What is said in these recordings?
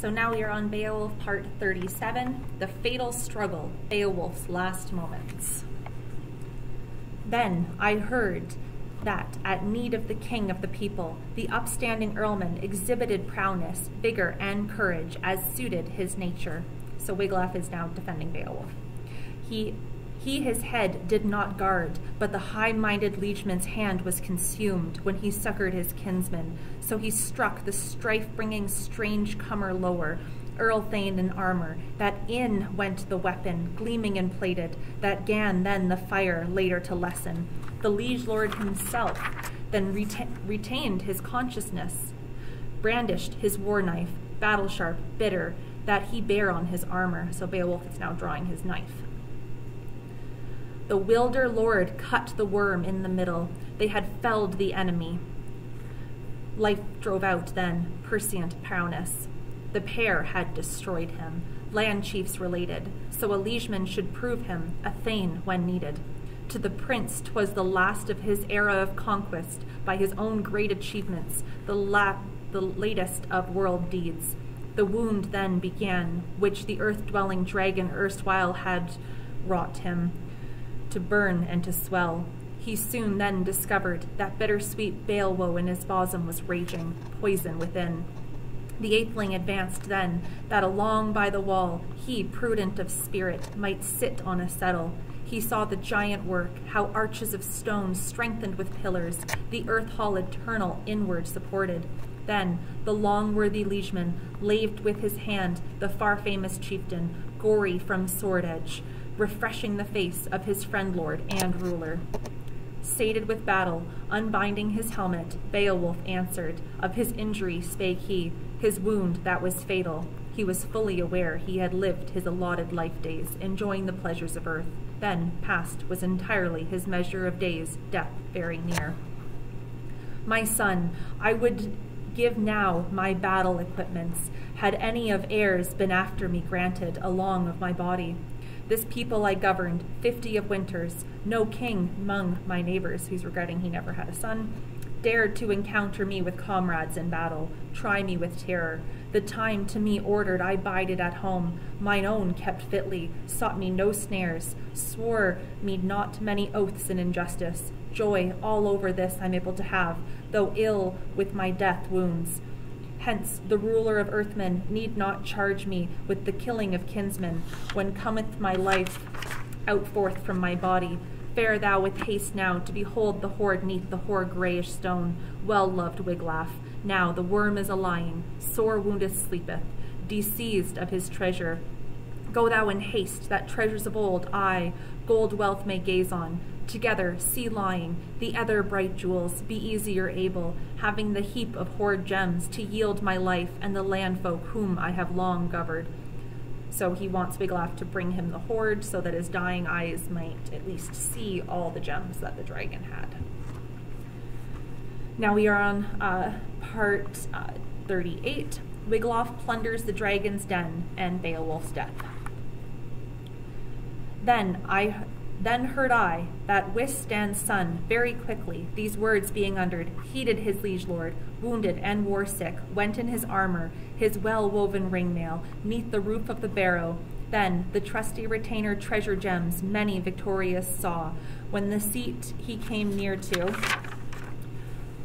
So now we are on Beowulf part 37, The Fatal Struggle, Beowulf's Last Moments. Then I heard that, at need of the king of the people, the upstanding earlman exhibited prowess, vigor, and courage as suited his nature. So Wiglaf is now defending Beowulf. He he his head did not guard, but the high minded liegeman's hand was consumed when he succored his kinsman. So he struck the strife bringing strange comer lower, Earl Thane in armor, that in went the weapon, gleaming and plated, that gan then the fire later to lessen. The liege lord himself then reta- retained his consciousness, brandished his war knife, battle sharp, bitter, that he bare on his armor. So Beowulf is now drawing his knife. The wilder lord cut the worm in the middle. They had felled the enemy. Life drove out then, Persient Paranus. The pair had destroyed him. Land chiefs related, so a liegeman should prove him, a thane when needed. To the prince 'twas the last of his era of conquest, by his own great achievements, the, la- the latest of world deeds. The wound then began, which the earth dwelling dragon erstwhile had wrought him to burn and to swell. He soon then discovered that bittersweet bale woe in his bosom was raging, poison within. The atheling advanced then, that along by the wall he, prudent of spirit, might sit on a settle. He saw the giant work, how arches of stone strengthened with pillars, the earth hall eternal inward supported. Then the long worthy liegeman laved with his hand the far famous chieftain, gory from sword edge, refreshing the face of his friend lord and ruler. Sated with battle, unbinding his helmet, Beowulf answered. Of his injury spake he, his wound that was fatal. He was fully aware he had lived his allotted life days, enjoying the pleasures of earth. Then, past was entirely his measure of days, death very near. My son, I would give now my battle equipments, had any of heirs been after me granted along of my body. This people I governed, fifty of winters, no king among my neighbors, who's regretting he never had a son, dared to encounter me with comrades in battle, try me with terror. The time to me ordered I bided at home, mine own kept fitly, sought me no snares, swore me not many oaths in injustice. Joy all over this I'm able to have, though ill with my death wounds. Hence, the ruler of earthmen need not charge me with the killing of kinsmen, when cometh my life out forth from my body. Fare thou with haste now to behold the hoard neath the hoar grayish stone. Well loved Wiglaf, now the worm is a lying, sore wounded sleepeth, diseased of his treasure. Go thou in haste, that treasures of old I, gold wealth may gaze on, Together, see lying, the other bright jewels, be easier able, having the heap of hoard gems, to yield my life and the landfolk whom I have long governed. So he wants Wiglaf to bring him the hoard so that his dying eyes might at least see all the gems that the dragon had. Now we are on uh, part uh, 38. Wiglaf plunders the dragon's den and Beowulf's death. Then I then heard I that Wihstan's son very quickly, these words being uttered, heeded his liege lord, wounded and war sick, went in his armor, his well woven ringmail, neath the roof of the barrow. Then the trusty retainer treasure gems many victorious saw. When the seat he came near to,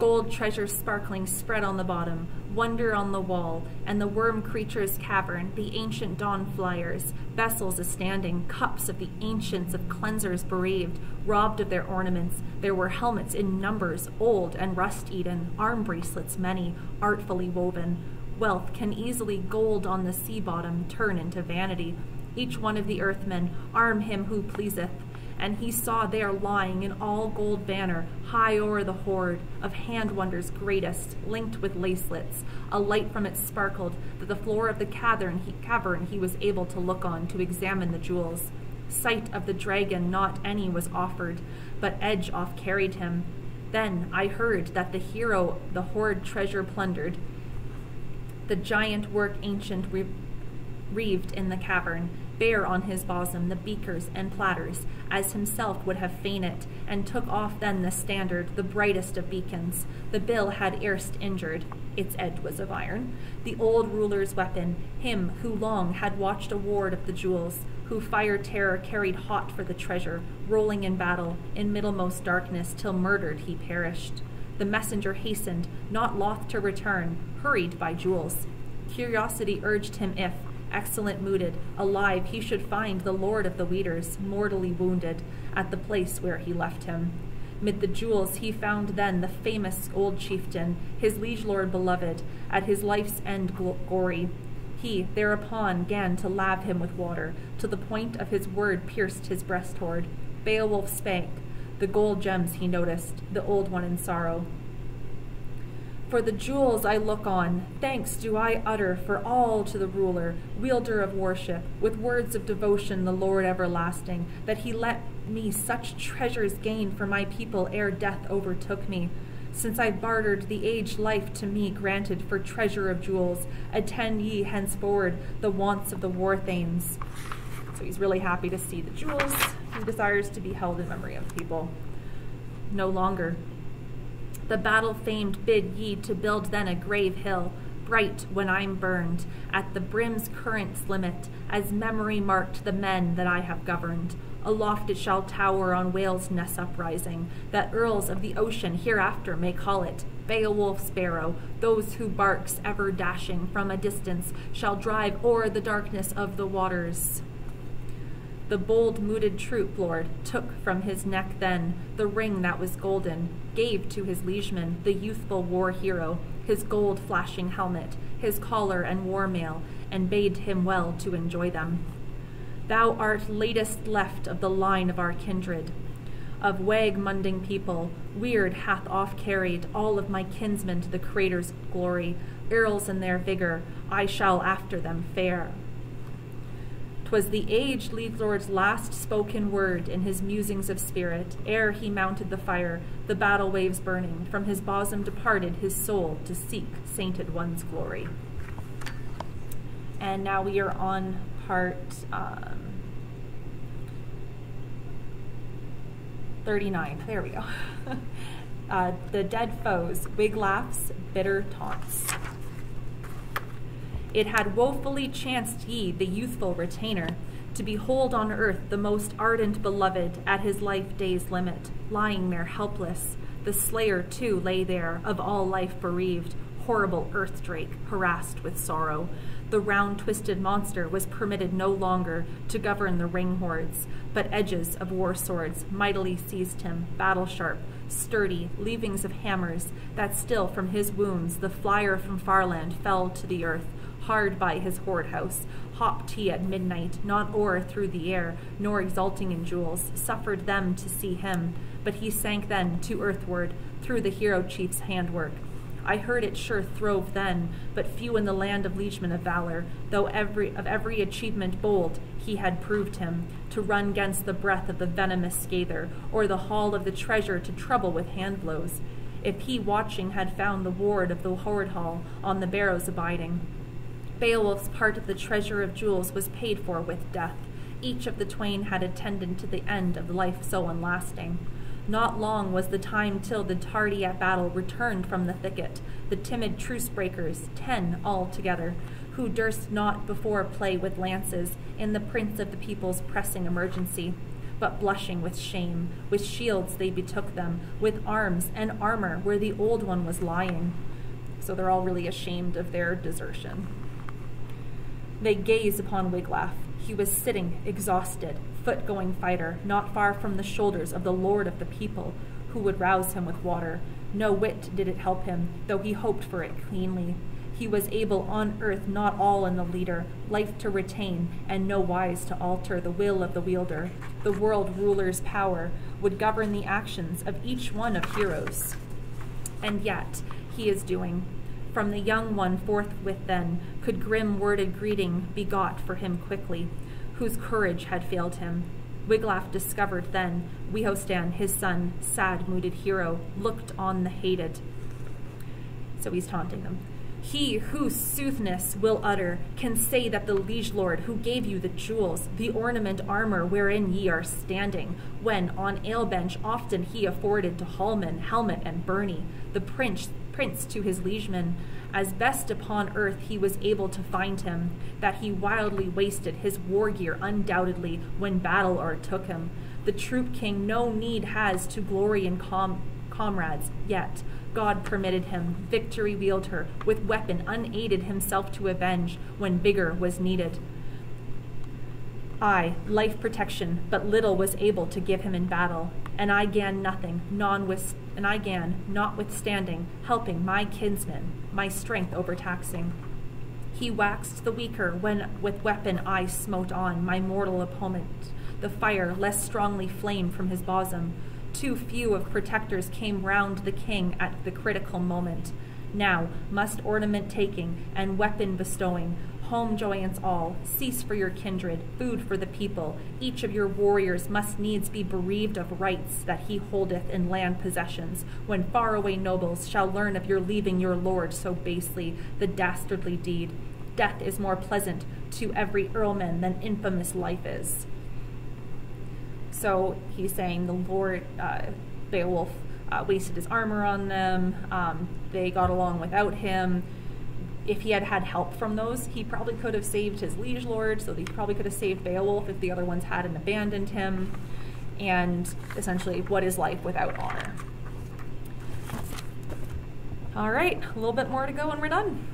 gold treasure sparkling spread on the bottom, wonder on the wall, and the worm creature's cavern, the ancient dawn flyers, vessels a standing, cups of the ancients of cleansers bereaved, robbed of their ornaments. There were helmets in numbers, old and rust eaten, arm bracelets many, artfully woven. Wealth can easily gold on the sea bottom turn into vanity. Each one of the earthmen arm him who pleaseth, and he saw there lying an all gold banner high o'er the hoard of hand wonders greatest, linked with lacelets. A light from it sparkled, that the floor of the cavern he, cavern he was able to look on to examine the jewels. Sight of the dragon not any was offered, but edge off carried him. Then I heard that the hero the hoard treasure plundered, the giant work ancient re- reeved in the cavern, bare on his bosom the beakers and platters, as himself would have fain it, and took off then the standard, the brightest of beacons. The bill had erst injured, its edge was of iron, the old ruler's weapon, him who long had watched a ward of the jewels, who fire terror carried hot for the treasure, rolling in battle, in middlemost darkness, till murdered he perished. The messenger hastened, not loth to return, hurried by jewels. Curiosity urged him if, excellent mooded, alive, he should find the lord of the Weders, mortally wounded, at the place where he left him. Mid the jewels he found then the famous old chieftain, his liege lord beloved, at his life's end gory. He thereupon gan to lave him with water, till the point of his word pierced his breast hoard. Beowulf spake, the gold gems he noticed, the old one in sorrow. For the jewels I look on, thanks do I utter for all to the ruler, wielder of worship, with words of devotion, the Lord everlasting, that he let me such treasures gain for my people ere death overtook me. Since I bartered the aged life to me granted for treasure of jewels, attend ye henceforward the wants of the war thanes. So he's really happy to see the jewels. He desires to be held in memory of people. No longer the battle famed bid ye to build then a grave hill, bright when I'm burned, at the brim's current's limit, as memory marked the men that I have governed. Aloft it shall tower on whales' nests uprising, that earls of the ocean hereafter may call it. Beowulf's barrow, those who barks ever dashing from a distance shall drive o'er the darkness of the waters. The bold mooded troop lord took from his neck then the ring that was golden, gave to his liegeman, the youthful war hero, his gold flashing helmet, his collar and war mail, and bade him well to enjoy them. Thou art latest left of the line of our kindred. Of Wægmunding people, weird hath off carried all of my kinsmen to the Creator's glory. Earls in their vigor, I shall after them fare. 'Twas the aged liege lord's last spoken word in his musings of spirit, ere he mounted the fire, the battle waves burning, from his bosom departed his soul to seek sainted one's glory. And now we are on part um, 39. There we go. uh, the dead foes, Wiglaf's bitter taunts. It had woefully chanced ye, the youthful retainer, to behold on earth the most ardent beloved at his life day's limit, lying there helpless. The slayer, too, lay there, of all life bereaved, horrible earth drake, harassed with sorrow. The round twisted monster was permitted no longer to govern the ring hordes, but edges of war swords mightily seized him, battle sharp, sturdy, leavings of hammers, that still from his wounds the flyer from Farland fell to the earth, hard by his hoard house, hopped he at midnight, not o'er through the air, nor exulting in jewels, suffered them to see him, but he sank then to earthward, through the hero chief's handwork. I heard it sure throve then, but few in the land of liegemen of valor, though every of every achievement bold he had proved him, to run gainst the breath of the venomous scather, or the hall of the treasure to trouble with hand blows. If he watching had found the ward of the hoard hall on the barrows abiding, Beowulf's part of the treasure of jewels was paid for with death. Each of the twain had attended to the end of life so unlasting. Not long was the time till the tardy at battle returned from the thicket, the timid truce breakers, ten all together, who durst not before play with lances in the prince of the people's pressing emergency, but blushing with shame, with shields they betook them, with arms and armor where the old one was lying. So they're all really ashamed of their desertion. They gazed upon Wiglaf. He was sitting, exhausted, foot-going fighter, not far from the shoulders of the lord of the people, who would rouse him with water. No whit did it help him, though he hoped for it cleanly. He was able on earth not all in the leader, life to retain, and no wise to alter the will of the wielder. The world ruler's power would govern the actions of each one of heroes. And yet, he is doing from the young one forthwith then could grim worded greeting be got for him quickly, whose courage had failed him. Wiglaf discovered then Wihstan, his son, sad mooded hero, looked on the hated. So he's taunting them. He whose soothness will utter can say that the liege lord who gave you the jewels, the ornament armor wherein ye are standing, when on ale bench often he afforded to Hallman helmet and byrnie, the prince, prince to his liegemen, as best upon earth he was able to find him, that he wildly wasted his war gear undoubtedly when battle o'ertook him. The troop king no need has to glory in com- comrades, yet God permitted him, victory wield her, with weapon unaided himself to avenge when vigor was needed. I, life protection, but little was able to give him in battle, and I gan nothing, non and I gan, notwithstanding, helping my kinsman, my strength overtaxing. He waxed the weaker when with weapon I smote on my mortal opponent. The fire less strongly flamed from his bosom. Too few of protectors came round the king at the critical moment. Now must ornament taking and weapon bestowing, home joyance all, cease for your kindred, food for the people. Each of your warriors must needs be bereaved of rights that he holdeth in land possessions, when faraway nobles shall learn of your leaving your lord so basely, the dastardly deed. Death is more pleasant to every earlman than infamous life is. So he's saying the Lord, uh, Beowulf, uh, wasted his armor on them. Um, they got along without him. If he had had help from those, he probably could have saved his liege lord. So he probably could have saved Beowulf if the other ones hadn't abandoned him. And essentially, what is life without honor? All right, a little bit more to go and we're done.